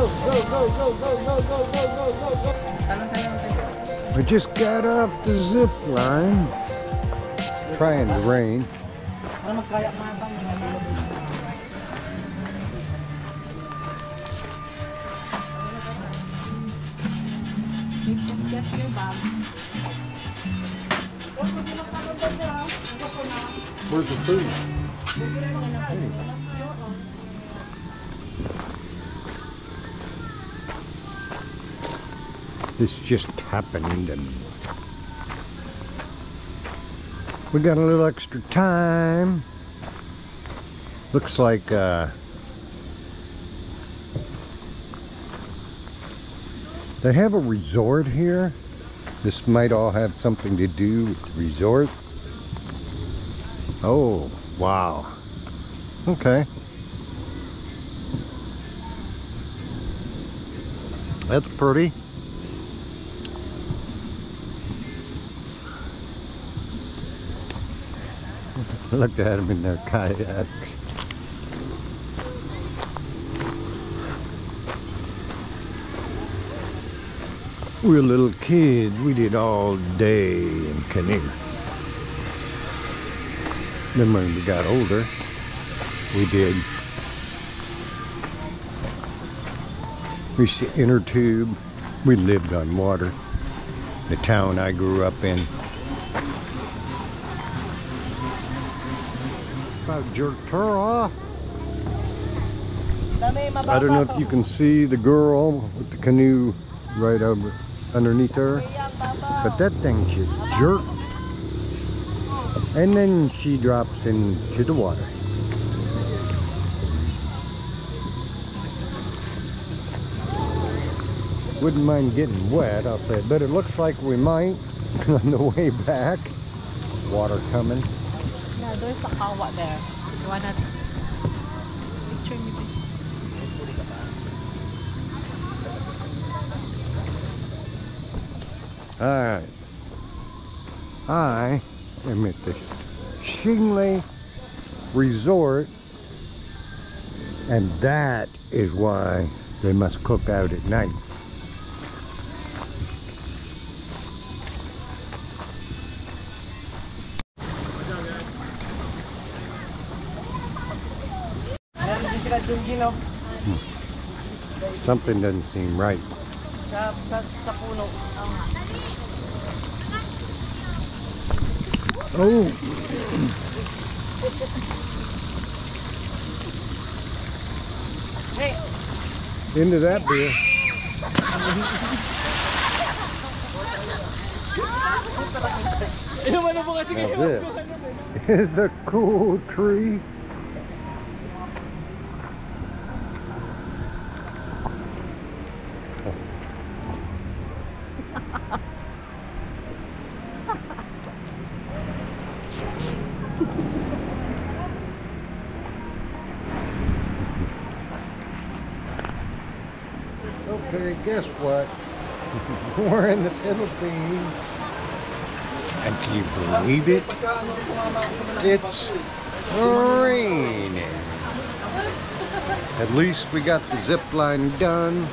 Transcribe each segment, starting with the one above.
We just got off the zip line. Trying to rain. Ano magkaya mga bang? You just get your bag. Where's the food? This just happened and we got a little extra time. Looks like uh, they have a resort here. This might all have something to do with the resort. Oh, wow. Okay. That's pretty. Look at them in their kayaks. We were little kids. We did all day in canoe. Then when we got older, we did. We used to inner tube. We lived on water. The town I grew up in. Mababa I don't know if you can see the girl with the canoe right over underneath her, but that thing just jerked. And then she drops into the water. Wouldn't mind getting wet, I'll say, but it looks like we might on the way back. Water coming. Yeah, there's a kawa there. You wanna picture me? Alright. I am at the Shingley Resort, and that is why they must cook out at night. Meron din sila Junjin, no? Something doesn't seem right. Sa, sa, sa puno. Oh! Hey! Into that beer. Yung ano po kasi Now this is a cool tree. Okay, guess what? We're in the Philippines. And can you believe it? It's raining. At least we got the zip line done.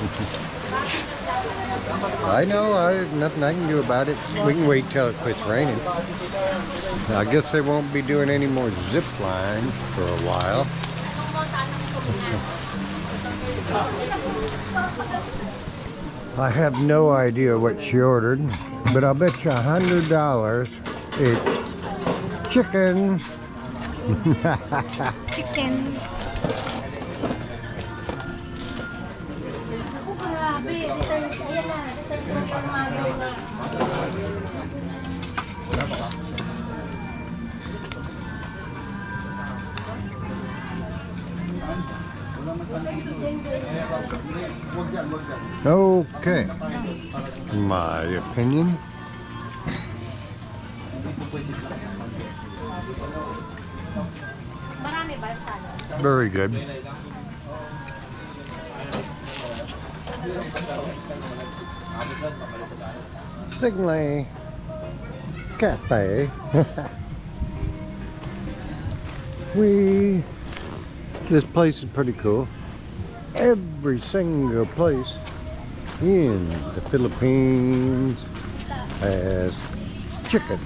I know, I nothing I can do about it. We can wait till it quits raining. I guess they won't be doing any more zip line for a while. I have no idea what she ordered, but I'll bet you a hundred dollars it's chicken. Chicken. Okay. My opinion. Very good. Signal Cafe. we this place is pretty cool. every single place in the Philippines has chicken.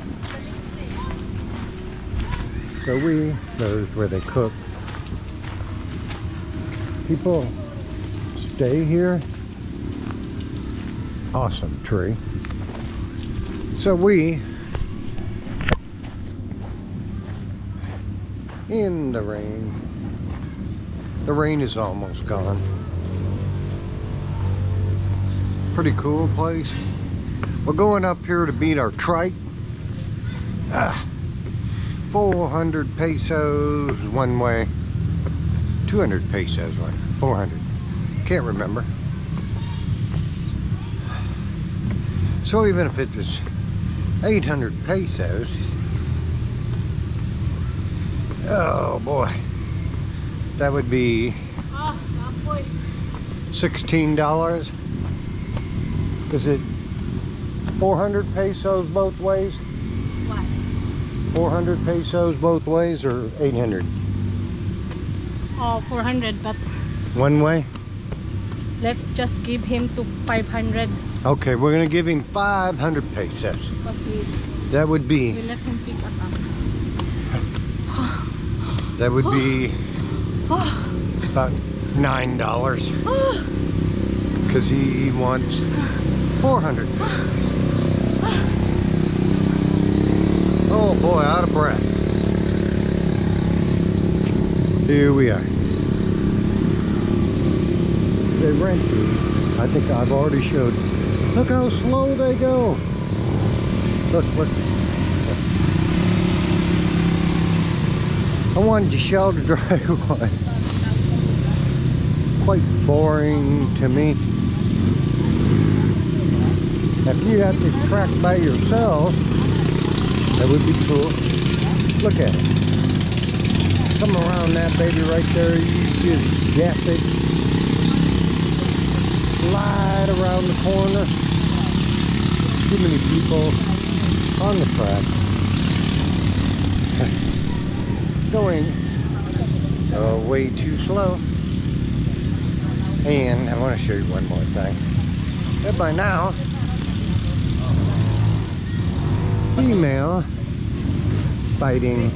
So we, those where they cook. People stay here. Awesome tree. So we, in the rain, the rain is almost gone. Pretty cool place. We're going up here to beat our trike. Ah, 400 pesos one way. 200 pesos one. 400. Can't remember. So even if it was 800 pesos. Oh boy. That would be Ah, $16. Is it 400 pesos both ways? What? 400 pesos both ways or 800? Oh, 400, but One way? let's just give him to 500 Okay, we're gonna give him 500 pesos. That would we be, let him pick us up. that would be about $9. Because he wants 400 Oh boy, out of breath. Here we are. They rent. I think I've already showed. Look how slow they go. Look, look. I wanted to show the drive one. Quite boring to me. If you had this track by yourself, that would be cool. Look at it. Come around that baby right there, you just gap it. Slide around the corner. Too many people on the track. Going uh, way too slow. And I want to show you one more thing. And by now, female fighting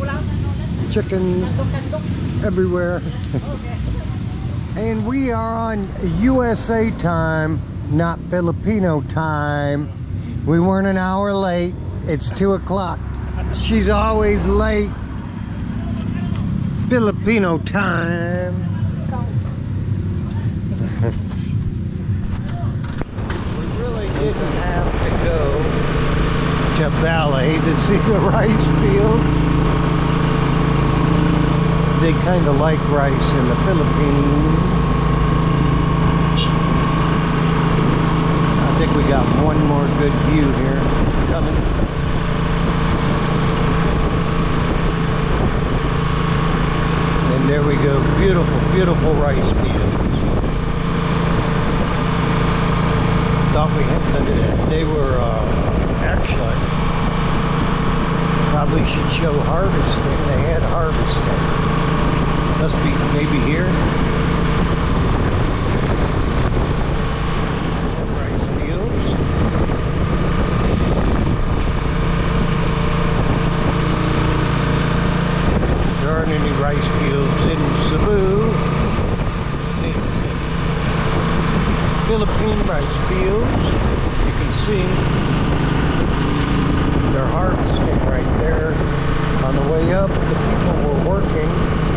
chickens everywhere. and we are on USA time, not Filipino time. We weren't an hour late. It's two o'clock. She's always late. Filipino time. we really didn't have to go to Bali to see the rice field. They kind of like rice in the Philippines. I think we got one more good view here coming. And there we go, beautiful, beautiful rice fields. Thought we had, they were uh, excellent. Probably should show harvesting. They had harvesting. Must be maybe here. There aren't any rice fields in Cebu. Philippine rice fields. You can see they're harvesting right there. On the way up, the people were working